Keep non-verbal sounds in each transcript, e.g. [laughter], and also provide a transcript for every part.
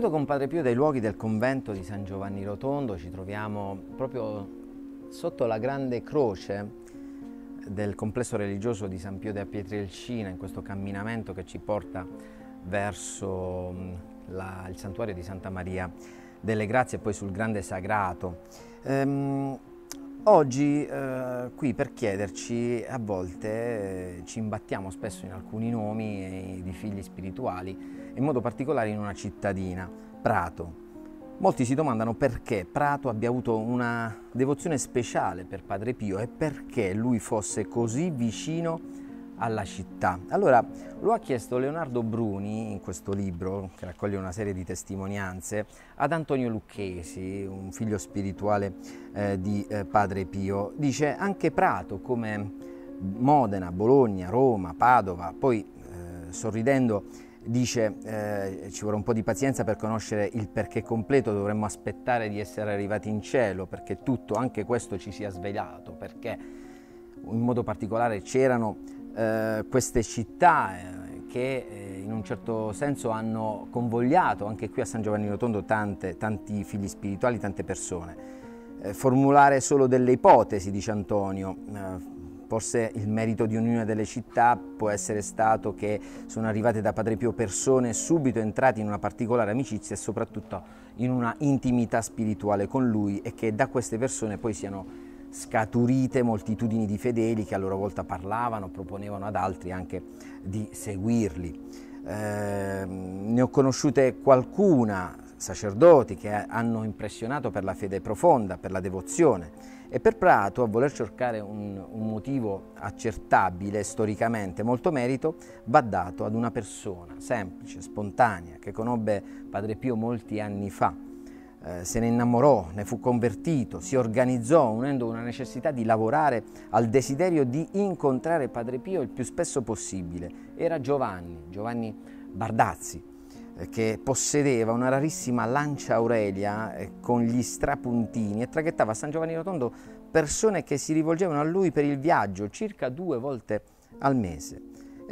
Venuto con Padre Pio dai luoghi del convento di San Giovanni Rotondo, ci troviamo proprio sotto la grande croce del complesso religioso di San Pio della Pietrelcina, in questo camminamento che ci porta verso mm, la, il santuario di Santa Maria delle Grazie e poi sul grande sagrato. Ehm, oggi eh, qui per chiederci, a volte eh, ci imbattiamo spesso in alcuni nomi eh, di figli spirituali, in modo particolare in una cittadina, Prato. Molti si domandano perché Prato abbia avuto una devozione speciale per Padre Pio e perché lui fosse così vicino alla città. Allora lo ha chiesto Leonardo Bruni in questo libro, che raccoglie una serie di testimonianze, ad Antonio Lucchesi, un figlio spirituale eh, di eh, Padre Pio. Dice anche Prato, come Modena, Bologna, Roma, Padova, poi eh, sorridendo dice eh, ci vorrà un po' di pazienza per conoscere il perché completo, dovremmo aspettare di essere arrivati in cielo perché tutto, anche questo ci sia svelato, perché in modo particolare c'erano eh, queste città eh, che eh, in un certo senso hanno convogliato anche qui a San Giovanni Rotondo tante, tanti figli spirituali, tante persone. Formulare solo delle ipotesi, dice Antonio, Forse il merito di ognuna delle città può essere stato che sono arrivate da Padre Pio persone subito entrate in una particolare amicizia e soprattutto in una intimità spirituale con lui e che da queste persone poi siano scaturite moltitudini di fedeli che a loro volta parlavano, proponevano ad altri anche di seguirli. Eh, ne ho conosciute qualcuna, sacerdoti, che hanno impressionato per la fede profonda, per la devozione e per Prato, a voler cercare un, un, motivo accertabile storicamente, molto merito va dato ad una persona semplice, spontanea, che conobbe Padre Pio molti anni fa. Eh, se ne innamorò, ne fu convertito, si organizzò unendo una necessità di lavorare al desiderio di incontrare Padre Pio il più spesso possibile. Era Giovanni, Giovanni Bardazzi, eh, che possedeva una rarissima lancia aurelia eh, con gli strapuntini e traghettava a San Giovanni Rotondo persone che si rivolgevano a lui per il viaggio circa due volte al mese.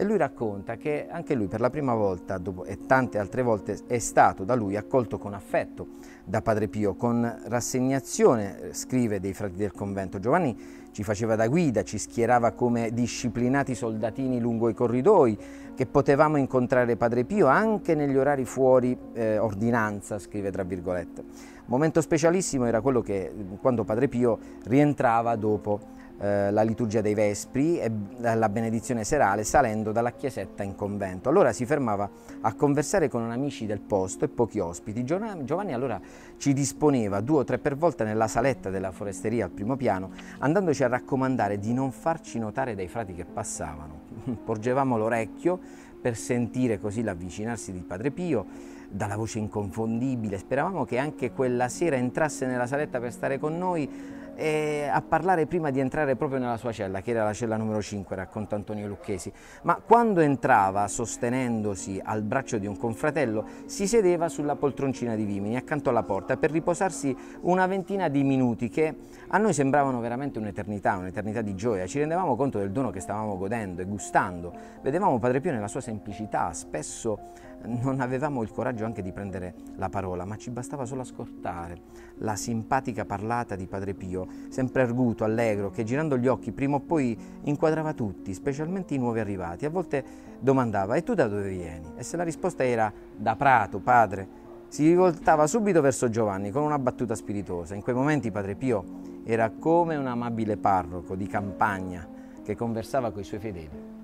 E lui racconta che anche lui per la prima volta dopo, e tante altre volte è stato da lui accolto con affetto da Padre Pio, con rassegnazione, scrive dei frati del convento. Giovanni ci faceva da guida, ci schierava come disciplinati soldatini lungo i corridoi, che potevamo incontrare Padre Pio anche negli orari fuori eh, ordinanza, scrive tra virgolette. Momento specialissimo era quello che quando Padre Pio rientrava dopo eh, la liturgia dei Vespri e la benedizione serale salendo dalla chiesetta in convento. Allora si fermava a conversare con amici del posto e pochi ospiti. Giovanni allora ci disponeva due o tre per volta nella saletta della foresteria al primo piano, andandoci a raccomandare di non farci notare dai frati che passavano. [laughs] Porgevamo l'orecchio per sentire così l'avvicinarsi di Padre Pio dalla voce inconfondibile. Speravamo che anche quella sera entrasse nella saletta per stare con noi a parlare prima di entrare proprio nella sua cella, che era la cella numero 5, racconta Antonio Lucchesi. Ma quando entrava, sostenendosi al braccio di un confratello, si sedeva sulla poltroncina di Vimini accanto alla porta per riposarsi una ventina di minuti che a noi sembravano veramente un'eternità, un'eternità di gioia. Ci rendevamo conto del dono che stavamo godendo e gustando. Vedevamo Padre Pio nella sua semplicità, spesso non avevamo il coraggio anche di prendere la parola, ma ci bastava solo ascoltare la simpatica parlata di Padre Pio, sempre arguto, allegro, che girando gli occhi prima o poi inquadrava tutti, specialmente i nuovi arrivati. A volte domandava: E tu da dove vieni? E se la risposta era da Prato, padre, si rivoltava subito verso Giovanni con una battuta spiritosa. In quei momenti Padre Pio era come un amabile parroco di campagna che conversava con i suoi fedeli.